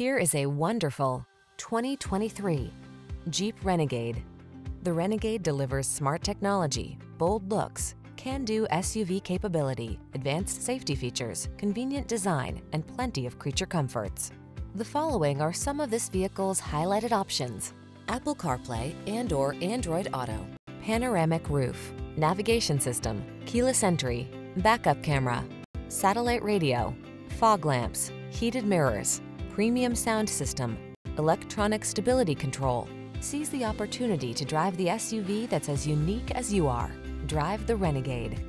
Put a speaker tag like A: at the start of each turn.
A: Here is a wonderful 2023 Jeep Renegade. The Renegade delivers smart technology, bold looks, can-do SUV capability, advanced safety features, convenient design, and plenty of creature comforts. The following are some of this vehicle's highlighted options. Apple CarPlay and or Android Auto, panoramic roof, navigation system, keyless entry, backup camera, satellite radio, fog lamps, heated mirrors, premium sound system, electronic stability control. Seize the opportunity to drive the SUV that's as unique as you are. Drive the Renegade.